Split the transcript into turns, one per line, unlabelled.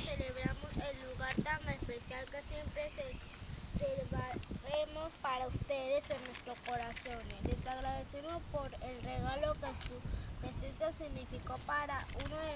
celebramos el lugar tan especial que siempre celebraremos para ustedes en nuestros corazones. Les agradecemos por el regalo que su presencia significó para uno de.